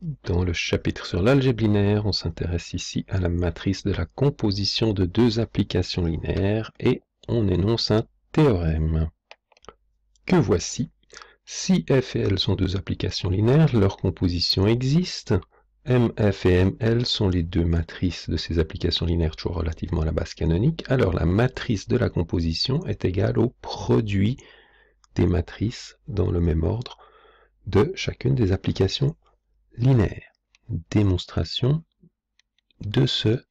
Dans le chapitre sur l'algèbre linéaire, on s'intéresse ici à la matrice de la composition de deux applications linéaires et on énonce un théorème. Que voici? Si f et l sont deux applications linéaires, leur composition existe. MF et ML sont les deux matrices de ces applications linéaires toujours relativement à la base canonique. Alors la matrice de la composition est égale au produit des matrices dans le même ordre de chacune des applications linéaire. Démonstration de ce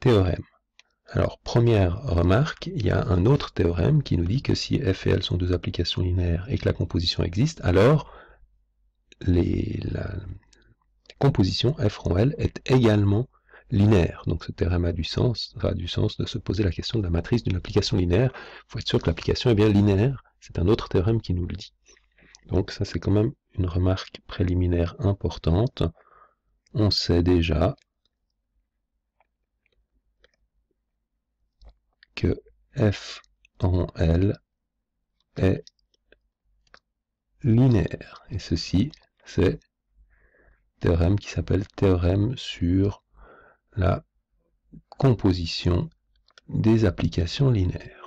théorème. Alors, première remarque, il y a un autre théorème qui nous dit que si f et l sont deux applications linéaires et que la composition existe, alors la, composition f rond l est également linéaire. Donc ce théorème du sens, a du sens de se poser la question de la matrice d'une application linéaire. Il faut être sûr que l'application est bien linéaire. C'est un autre théorème qui nous le dit. Donc ça c'est quand même une remarque préliminaire importante. On sait déjà que f en L est linéaire. Et ceci, c'est théorème qui s'appelle théorème sur la composition des applications linéaires.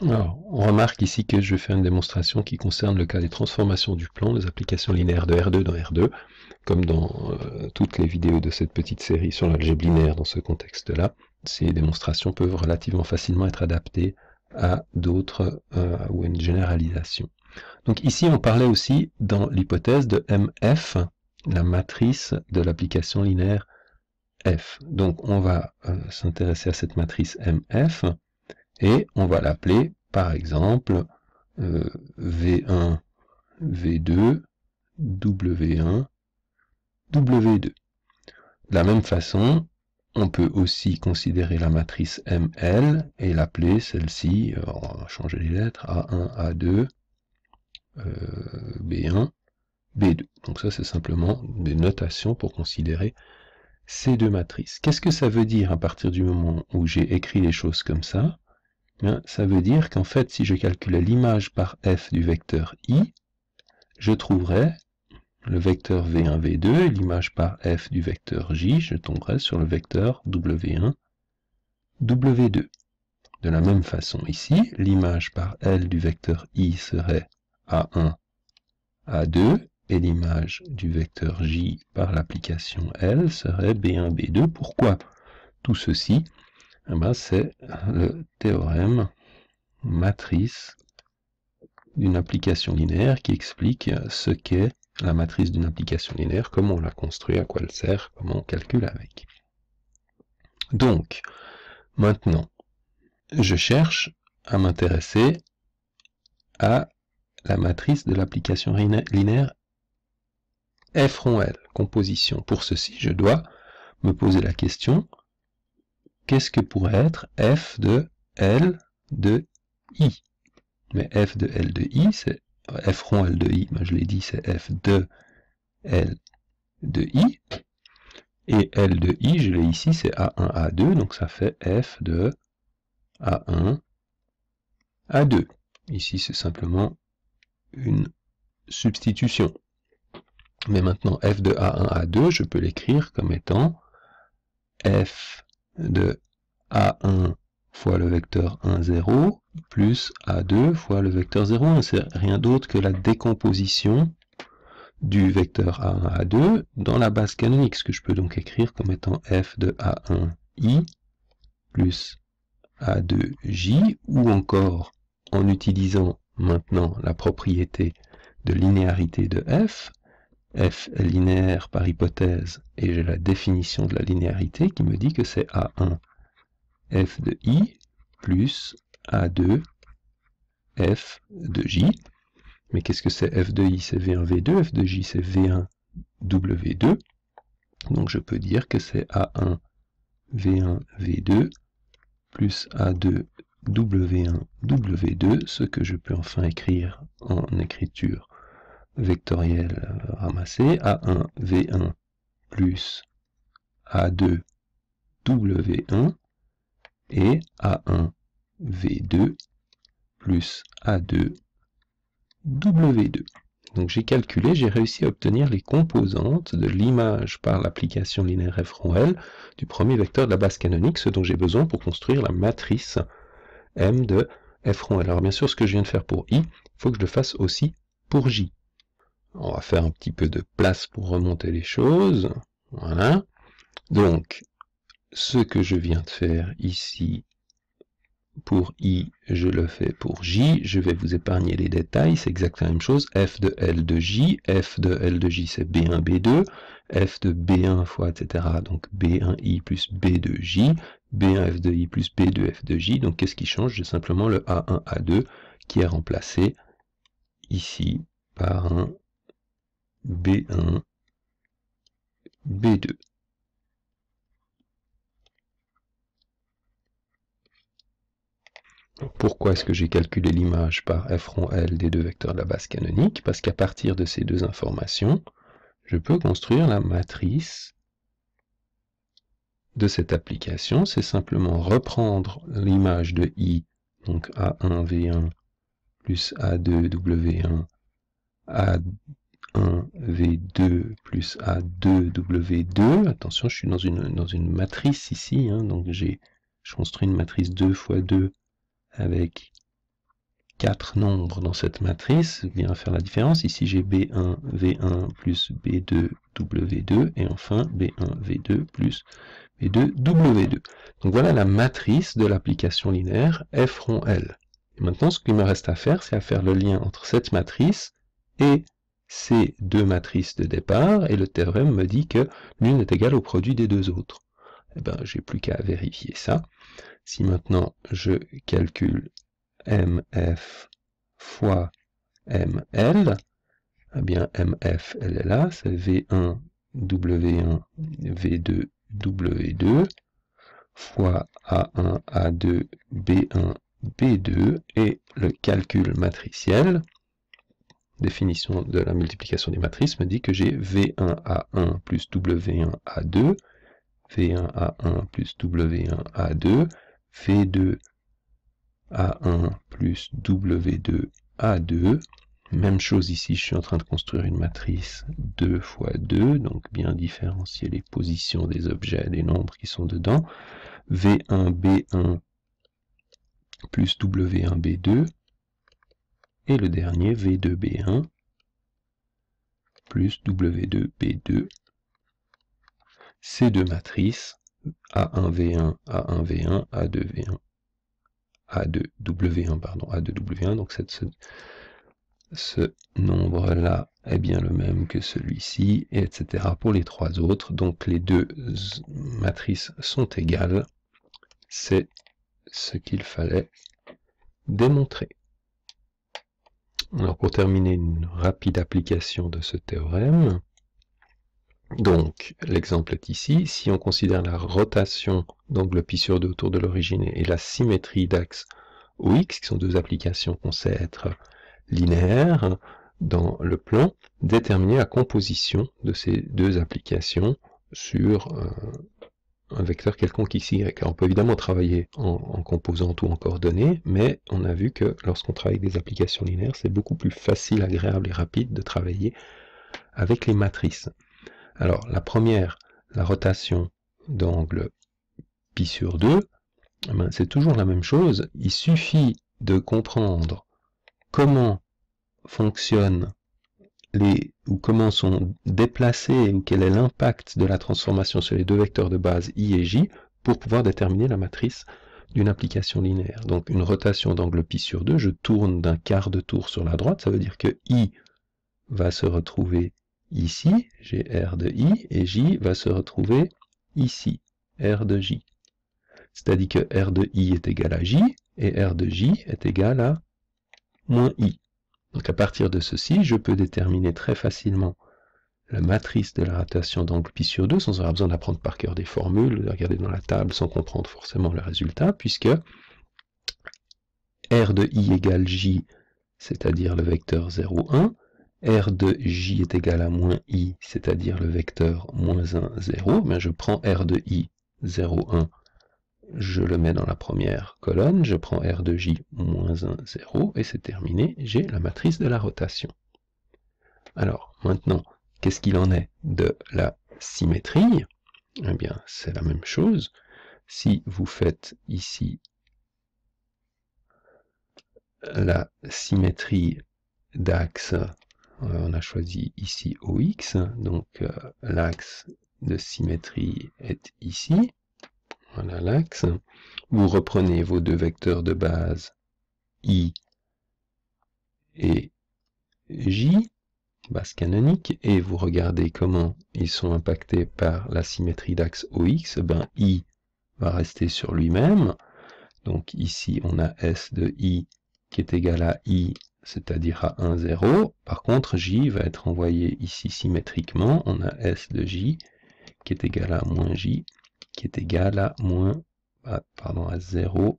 Alors, on remarque ici que je fais une démonstration qui concerne le cas des transformations du plan des applications linéaires de R2 dans R2, comme dans euh, toutes les vidéos de cette petite série sur l'algèbre linéaire dans ce contexte-là. Ces démonstrations peuvent relativement facilement être adaptées à d'autres euh, ou à une généralisation. Donc ici, on parlait aussi dans l'hypothèse de MF, la matrice de l'application linéaire F. Donc on va euh, s'intéresser à cette matrice MF, et on va l'appeler par exemple V1, V2, W1, W2. De la même façon, on peut aussi considérer la matrice ML et l'appeler celle-ci, euh, on va changer les lettres, A1, A2, B1, B2. Donc ça c'est simplement des notations pour considérer ces deux matrices. Qu'est-ce que ça veut dire à partir du moment où j'ai écrit les choses comme ça? Ça veut dire qu'en fait, si je calculais l'image par f du vecteur i, je trouverais le vecteur v1, v2, et l'image par f du vecteur j, je tomberais sur le vecteur w1, w2. De la même façon ici, l'image par L du vecteur i serait A1, A2, et l'image du vecteur J par l'application L serait B1, B2. Pourquoi tout ceci? Ben, c'est le théorème matrice d'une application linéaire qui explique ce qu'est la matrice d'une application linéaire, comment on la construit, à quoi elle sert, comment on calcule avec. Donc, maintenant, je cherche à m'intéresser à la matrice de l'application linéaire f rond L, composition. Pour ceci, je dois me poser la question, qu'est-ce que pourrait être f de L de I? Mais f de L de I, c'est f rond L de I, moi je l'ai dit, c'est f de L de I. Et L de I, je l'ai ici, c'est A1, A2, donc ça fait f de A1, A2. Ici, c'est simplement une substitution. Mais maintenant, f de A1, A2, je peux l'écrire comme étant f de A1 fois le vecteur 1, 0, plus A2 fois le vecteur 0, 1. C'est rien d'autre que la décomposition du vecteur A1, A2 dans la base canonique, ce que je peux donc écrire comme étant f de A1i plus A2j, ou encore en utilisant maintenant la propriété de linéarité de f, f est linéaire par hypothèse, et j'ai la définition de la linéarité qui me dit que c'est A1 f de i plus A2 f de j. Mais qu'est-ce que c'est f de i? C'est v1, v2, f de j c'est v1, w2. Donc je peux dire que c'est A1 v1, v2 plus A2 w1, w2, ce que je peux enfin écrire en écriture vectoriel ramassé, A1, V1 plus A2, W1 et A1, V2 plus A2, W2. Donc j'ai calculé, j'ai réussi à obtenir les composantes de l'image par l'application linéaire f rond du premier vecteur de la base canonique, ce dont j'ai besoin pour construire la matrice M de f rond. Alors bien sûr, ce que je viens de faire pour I, il faut que je le fasse aussi pour J. On va faire un petit peu de place pour remonter les choses. Voilà. Donc, ce que je viens de faire ici pour I, je le fais pour J. Je vais vous épargner les détails, c'est exactement la même chose. F de L de J, F de L de J, c'est B1, B2. F de B1 fois, etc. Donc B1I plus B de J. B1 F de I plus B2 F de J. Donc qu'est-ce qui change? J'ai simplement le A1, A2 qui est remplacé ici par un B1, B2. Pourquoi est-ce que j'ai calculé l'image par f rond L des deux vecteurs de la base canonique? Parce qu'à partir de ces deux informations, je peux construire la matrice de cette application. C'est simplement reprendre l'image de I, donc A1V1 plus A2W1, A1V2 plus A2W2. Attention, je suis dans une, dans une matrice ici, hein, donc j'ai je construis une matrice 2 fois 2 avec quatre nombres dans cette matrice vient faire la différence. Ici j'ai B1, V1 plus B2, W2 et enfin B1, V2 plus B2, W2. Donc voilà la matrice de l'application linéaire f rond L. Maintenant ce qu'il me reste à faire, c'est à faire le lien entre cette matrice et ces deux matrices de départ, et le théorème me dit que l'une est égale au produit des deux autres. Eh bien, j'ai plus qu'à vérifier ça. Si maintenant je calcule MF fois ML, eh bien MF, elle est là, c'est V1, W1, V2, W2, fois A1, A2, B1, B2, et le calcul matriciel, définition de la multiplication des matrices, me dit que j'ai V1A1 plus W1A2, V1A1 plus W1A2, V2 A1 plus W2 A2. Même chose ici, je suis en train de construire une matrice 2 fois 2, donc bien différencier les positions des objets, des nombres qui sont dedans. V1 B1 plus W1 B2. Et le dernier, V2 B1 plus W2 B2. Ces deux matrices a1V1, A1V1, A2V1, A2W1, pardon, A2W1, donc cette, ce, nombre-là est bien le même que celui-ci, et etc. pour les trois autres. Donc les deux matrices sont égales. C'est ce qu'il fallait démontrer. Alors pour terminer une rapide application de ce théorème, donc, l'exemple est ici. Si on considère la rotation d'angle pi sur 2 autour de l'origine et la symétrie d'axe OX, qui sont deux applications qu'on sait être linéaires dans le plan, déterminer la composition de ces deux applications sur euh, un vecteur quelconque ici. on peut évidemment travailler en, en composante ou en coordonnées, mais on a vu que lorsqu'on travaille avec des applications linéaires, c'est beaucoup plus facile, agréable et rapide de travailler avec les matrices. Alors, la première, la rotation d'angle pi sur 2, eh ben, c'est toujours la même chose. Il suffit de comprendre comment fonctionnent les, ou comment sont déplacés, ou quel est l'impact de la transformation sur les deux vecteurs de base i et j, pour pouvoir déterminer la matrice d'une application linéaire. Donc une rotation d'angle pi sur 2, je tourne d'un quart de tour sur la droite, ça veut dire que i va se retrouver Ici, j'ai R de I et J va se retrouver ici, R de J. C'est-à-dire que R de I est égal à J et R de J est égal à moins I. Donc à partir de ceci, je peux déterminer très facilement la matrice de la rotation d'angle pi sur 2 sans avoir besoin d'apprendre par cœur des formules, de regarder dans la table sans comprendre forcément le résultat, puisque R de I égale J, c'est-à-dire le vecteur 0, 1, R de J est égal à moins I, c'est-à-dire le vecteur moins 1, 0, mais je prends R de I, 0, 1, je le mets dans la première colonne, je prends R de J, moins 1, 0, et c'est terminé, j'ai la matrice de la rotation. Alors, maintenant, qu'est-ce qu'il en est de la symétrie? Eh bien, c'est la même chose. Si vous faites ici la symétrie d'axe, euh, on a choisi ici OX, donc euh, l'axe de symétrie est ici. Voilà l'axe. Vous reprenez vos deux vecteurs de base I et J, base canonique, et vous regardez comment ils sont impactés par la symétrie d'axe OX, ben I va rester sur lui-même. Donc ici, on a S de I qui est égal à I, c'est-à-dire à 1, 0. Par contre, J va être envoyé ici symétriquement. On a S de J qui est égal à moins J, qui est égal à moins, pardon, à 0,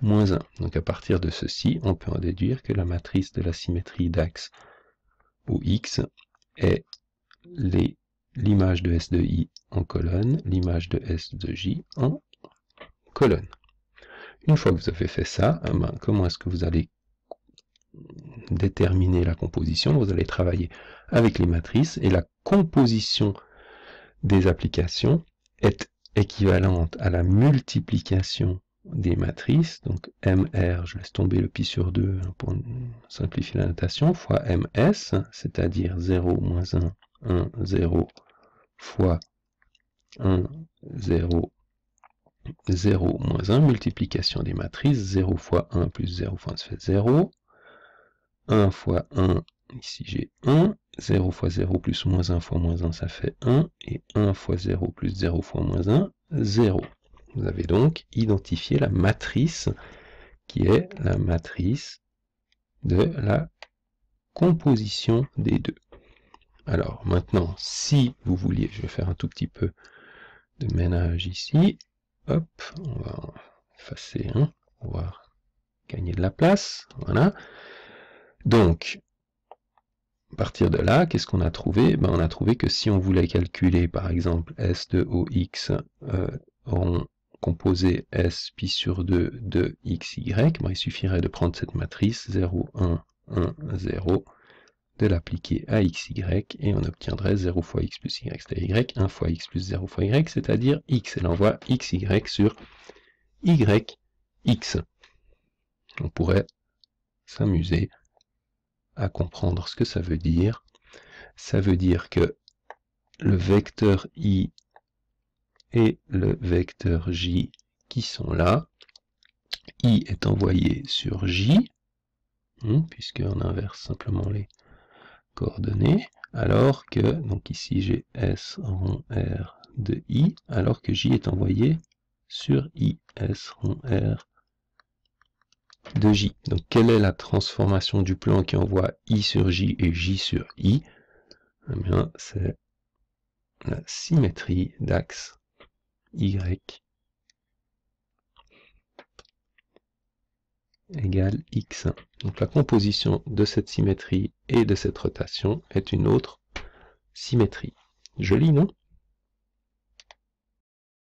moins 1. Donc à partir de ceci, on peut en déduire que la matrice de la symétrie d'axe ou X est l'image de S de I en colonne, l'image de S de J en colonne. Une fois que vous avez fait ça, eh ben, comment est-ce que vous allez déterminer la composition? Vous allez travailler avec les matrices et la composition des applications est équivalente à la multiplication des matrices, donc MR, je laisse tomber le pi sur 2 hein, pour simplifier la notation, fois MS, c'est-à-dire 0 moins 1, 1, 0, fois 1, 0, 0 moins 1, multiplication des matrices, 0 fois 1 plus 0 fois 1, ça fait 0, 1 fois 1, ici j'ai 1, 0 fois 0 plus moins 1 fois moins 1, ça fait 1, et 1 fois 0 plus 0 fois moins 1, 0. Vous avez donc identifié la matrice qui est la matrice de la composition des deux. Alors maintenant, si vous vouliez, je vais faire un tout petit peu de ménage ici, hop, on va effacer, hein, on va gagner de la place, voilà. Donc, partir de là, qu'est-ce qu'on a trouvé? Ben, On a trouvé que si on voulait calculer, par exemple, S de OX euh, rond composé S pi sur 2 de XY, ben, il suffirait de prendre cette matrice 0, 1, 1, 0, de l'appliquer à XY, et on obtiendrait 0 fois X plus Y, c'est-à-dire Y, 1 fois X plus 0 fois Y, c'est-à-dire X, et l'envoie XY sur YX. On pourrait s'amuser à comprendre ce que ça veut dire. Ça veut dire que le vecteur i et le vecteur j qui sont là, i est envoyé sur j, hein, puisqu'on inverse simplement les coordonnées, alors que, donc ici j'ai s rond r de i, alors que j est envoyé sur i, s rond r de J. Donc quelle est la transformation du plan qui envoie I sur J et J sur I? Eh c'est la symétrie d'axe Y égale X. Donc la composition de cette symétrie et de cette rotation est une autre symétrie. Joli, non?